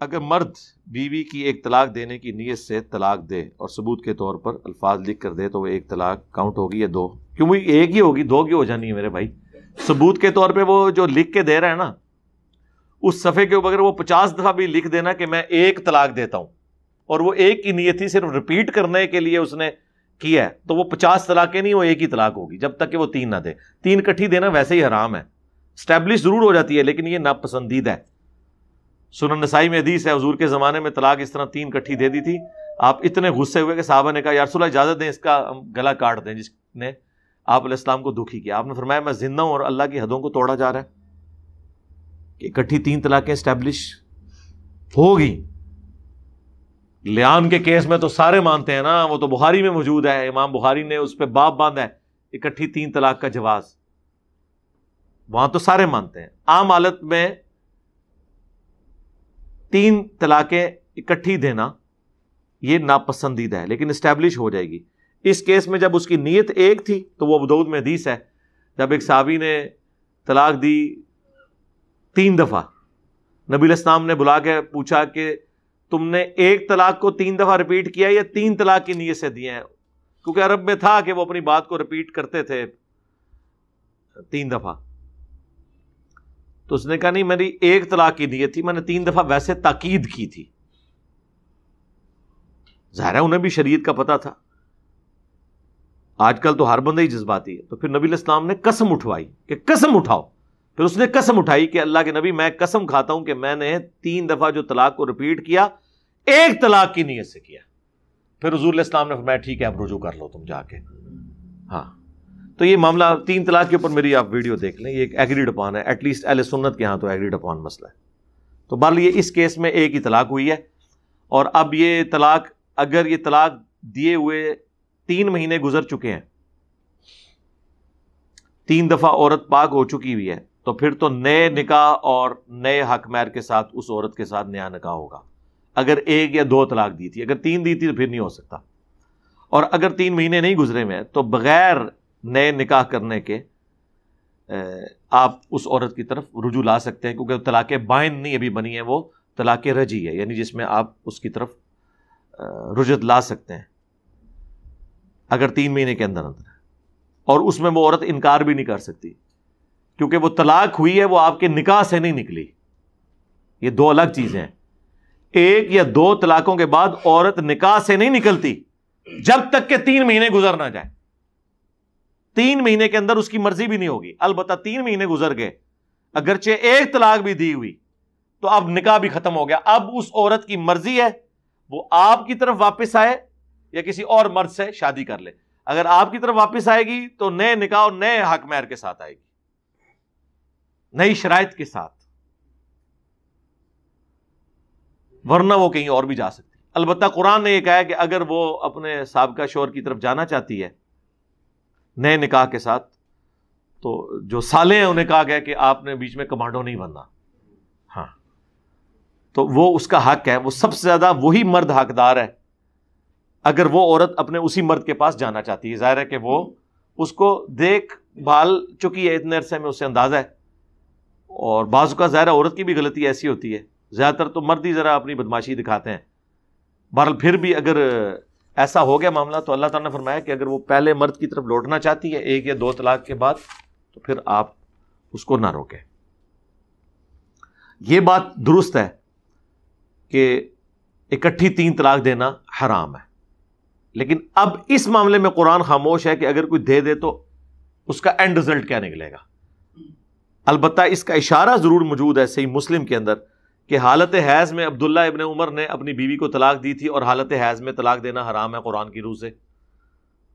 अगर मर्द बीवी की एक तलाक देने की नीयत से तलाक दे और सबूत के तौर पर अल्फाज लिख कर दे तो वो एक तलाक काउंट होगी या दो? क्यों? भाई एक ही होगी, दो की हो जानी है मेरे भाई? सबूत के तौर पे वो जो लिख के दे रहा है ना, उस सफ़े के ऊपर वो पचास दफ़ा भी लिख देना कि मैं एक तलाक देता हूँ, और वो एक की नीयत ही सिर्फ़ रिपीट करने के लिए उसने किया है तो वो पचास तलाकें नहीं, वो एक ही तलाक होगी, जब तक कि वो तीन ना दे। तीन इकट्ठी देना वैसे ही हराम है। स्टैब्लिश ज़रूर हो जाती है, लेकिन ये नापसंदीदा है। सुन नसाई में हदीस है, हजूर के ज़माने में तलाक इस तरह तीन कट्ठी दे दी थी। आप इतने गुस्से हुए कि साहबा ने कहा यारसोल्ला इजाज़त दें, इसका गला काट दें। जिसने आप इस्लाम को दुखी किया। आपने फरमाया, मैं ज़िंदा हूँ और अल्लाह की हदों को तोड़ा जा रहा है। कि इकट्ठी तीन तलाकें स्टैब्लिश होगी लियान के केस में तो सारे मानते हैं ना, वो तो बुखारी में मौजूद है, इमाम बुखारी ने उस पर बाप बांधा है, इकट्ठी तीन तलाक का जवाब वहाँ तो सारे मानते हैं। आम हालत में तीन तलाकें इकट्ठी देना यह नापसंदीदा है, लेकिन इस्टेब्लिश हो जाएगी। इस केस में जब उसकी नीयत एक थी तो वो अबदौद में हदीस है, जब एक साहबी ने तलाक दी तीन दफ़ा, नबी इस्लाम ने बुला के पूछा कि तुमने एक तलाक को तीन दफ़ा रिपीट किया या तीन तलाक की नीयत से दिए हैं? क्योंकि अरब में था कि वो अपनी बात को रिपीट करते थे तीन दफ़ा। तो उसने कहा, नहीं, मेरी एक तलाक की नीयत थी, मैंने तीन दफ़ा वैसे ताकीद की थी. ज़ाहिर उन्हें भी शरीयत का पता था। आजकल तो हर बंदे ही जज्बाती है। तो फिर नबी इस्लाम ने कसम उठवाई कि कसम उठाओ। फिर उसने कसम उठाई कि अल्लाह के नबी, मैं कसम खाता हूँ कि मैंने तीन दफ़ा जो तलाक को रिपीट किया, एक तलाक की नीयत से किया। फिर हजूर इस्लाम ने फरमाया, ठीक है, अब रुजू कर लो तुम जाके। हाँ। तो ये मामला तीन तलाक के ऊपर मेरी आप वीडियो देख लें, ये एक एग्रीड अपॉन है। एटलीस्ट अहल सुन्नत के यहाँ तो एग्रीड अपॉन मसला है। तो बाल ये इस केस में एक ही तलाक हुई है, और अब ये तलाक, अगर ये तलाक दिए हुए तीन महीने गुजर चुके हैं, तीन दफ़ा औरत पाक हो चुकी हुई है तो फिर तो नए निकाह और नए हक मैर के साथ उस औरत के साथ नया निकाह होगा। अगर एक या दो तलाक दी थी, अगर तीन दी थी तो फिर नहीं हो सकता। और अगर तीन महीने नहीं गुजरे हुए तो बगैर नए निकाह करने के आप उस औरत की तरफ़ रुजू ला सकते हैं, क्योंकि तलाक बाइन नहीं अभी बनी है, वो तलाक रज़ी है, यानी जिसमें आप उसकी तरफ़ रुजत ला सकते हैं, अगर तीन महीने के अंदर अंदर। और उसमें वो औरत इनकार भी नहीं कर सकती, क्योंकि वो तलाक हुई है, वो आपके निकाह से नहीं निकली। ये दो अलग चीज़ें हैं। एक या दो तलाकों के बाद औरत निकाह से नहीं निकलती, जब तक के तीन महीने गुजर ना जाए। तीन महीने के अंदर उसकी मर्ज़ी भी नहीं होगी। अलबत् तीन महीने गुजर गए। अगरचे एक तलाक भी दी हुई तो अब निकाह भी खत्म हो गया। अब उस औरत की मर्ज़ी है, वो आपकी तरफ़ वापस आए या किसी और मर्द से शादी कर ले। अगर आपकी तरफ़ वापस आएगी तो नए निकाह और नए हक मैर के साथ आएगी। नई शराइत के साथ। वरना वो कहीं और भी जा सकती। अलबत्ता कुरान ने यह कहा कि अगर वो अपने सबका शोर की तरफ़ जाना चाहती है नए निकाह के साथ तो जो साले हैं, उन्हें कहा गया कि आपने बीच में कमांडो नहीं बनना। हाँ। तो वो उसका हक है, वो सबसे ज़्यादा वही मर्द हकदार है। अगर वो औरत अपने उसी मर्द के पास जाना चाहती है, ज़ाहिर है कि वो उसको देख भाल चुकी है, इतने अरसे में उससे अंदाज़ा है। और बाजू का ज़ाहिर औरत की भी गलती ऐसी होती है। ज़्यादातर तो मर्द ही ज़रा अपनी बदमाशी दिखाते हैं। बहरल फिर भी अगर ऐसा हो गया मामला तो अल्लाह ताला ने फरमाया कि अगर वो पहले मर्द की तरफ़ लौटना चाहती है एक या दो तलाक के बाद तो फिर आप उसको ना रोकें। ये बात दुरुस्त है कि इकट्ठी तीन तलाक देना हराम है। लेकिन अब इस मामले में कुरान खामोश है कि अगर कोई दे दे तो उसका एंड रिज़ल्ट क्या निकलेगा? अलबत्ता इसका इशारा ज़रूर मौजूद है सही मुस्लिम के अंदर कि हालत हैज़ में अब्दुल्ला इबन उमर ने अपनी बीवी को तलाक दी थी और हालत हैज़ में तलाक देना हराम है कुरान की रूह से।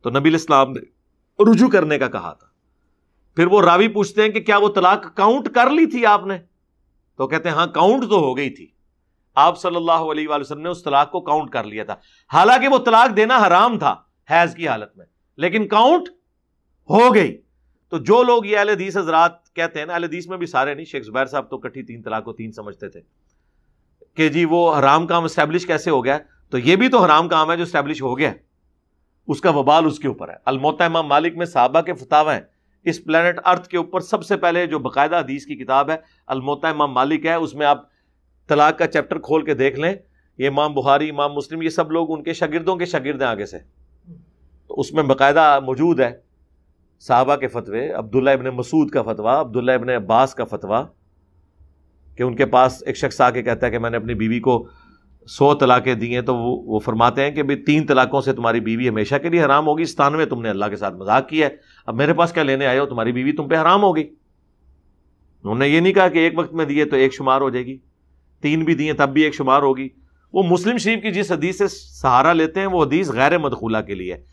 तो नबी इस्लाम ने रुजू करने का कहा था। फिर वो रावी पूछते हैं कि क्या वो तलाक काउंट कर ली थी आपने? तो कहते हैं हाँ काउंट तो हो गई थी। आप सल्लल्लाहु अलैहि वसल्लम ने उस तलाक को काउंट कर लिया था। हालाँकि वो तलाक देना हराम था हैज़ की हालत में, लेकिन काउंट हो गई। तो जो लोग ये अल हदीस हजरात कहते हैं ना अल हदीस में भी सारे नहीं, शेख जुबैर साहब तो कट्ठी तीन तलाक को तीन समझते थे। कि जी वो हराम काम स्टैब्लिश कैसे हो गया? तो ये भी तो हराम काम है जो स्टैब्लिश हो गया। उसका वबाल उसके ऊपर है। अलमोता इमाम मालिक में साहबा के फतावा हैं। इस प्लानट अर्थ के ऊपर सबसे पहले जो बाकायदा हदीस की किताब है, अलमोता इमाम मालिक है, उसमें आप तलाक का चैप्टर खोल के देख लें। ये इमाम बुहारी इमाम मुस्लिम, ये सब लोग उनके शागिर्दों के शागिर्द हैं आगे से। तो उसमें बाकायदा मौजूद है। साहबा के फतवे, अब्दुल्ला इबन मसूद का फतवा, अब्दुल्ला इबन अब्बास का फतवा, कि उनके पास एक शख्स आके कहता है कि मैंने अपनी बीवी को सौ तलाक़ें दी हैं तो वो वो फरमाते हैं कि भाई तीन तलाक़ों से तुम्हारी बीवी हमेशा के लिए हराम होगी स्थान में तुमने अल्लाह के साथ मज़ाक किया है, अब मेरे पास क्या लेने आए हो, तुम्हारी बीवी तुम पे हराम होगी। उन्होंने ये नहीं कहा कि एक वक्त में दिए तो एक शुमार हो जाएगी, तीन भी दिए तब भी एक शुमार होगी। वो मुस्लिम शरीफ की जिस हदीस से सहारा लेते हैं, वो हदीस गैर मदखूला के लिए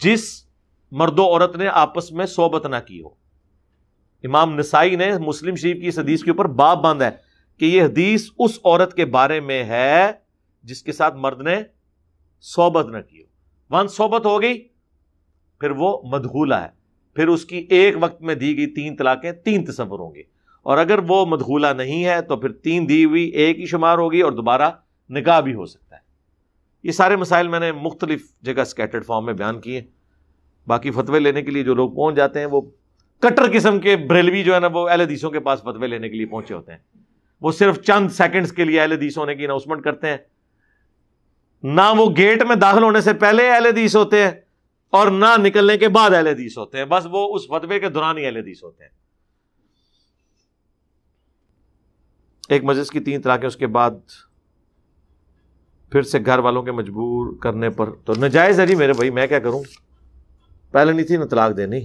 जिस मर्दो औरत ने आपस में सोबत ना की हो। इमाम नसाई ने मुस्लिम शरीफ की इस हदीस के ऊपर बाप बांधा है कि यह हदीस उस औरत के बारे में है जिसके साथ मर्द ने सोबत न की हो। वन सोबत हो गई, फिर वो मदखूला है। फिर उसकी एक वक्त में दी गई तीन तलाकें तीन तस्वर होंगे। और अगर वो मदखूला नहीं है तो फिर तीन दी हुई एक ही शुमार होगी और दोबारा निकाह भी हो सकता है। ये सारे मसाइल मैंने मुख्तलिफ़ जगह स्कैटर्ड फॉर्म में बयान किए बाकी फतवे लेने के लिए जो लोग पहुँच जाते हैं, वो कट्टर किस्म के ब्रेलवी जो है ना, वो अहल हदीसों के पास फतवे लेने के लिए पहुँचे होते हैं। वो सिर्फ़ चंद सेकंड्स के लिए अहल हदीस होने की अनाउंसमेंट करते हैं। ना वो गेट में दाखिल होने से पहले अहल हदीस होते हैं और ना निकलने के बाद अहल हदीस होते हैं। बस वो उस फतवे के दौरान ही अहल हदीस होते हैं। एक मजिस की तीन तलाकें, उसके बाद फिर से घर वालों के मजबूर करने पर तो नजायज़ है जी मेरे भाई, मैं क्या करूँ? पहले नहीं थी ना तलाक देनी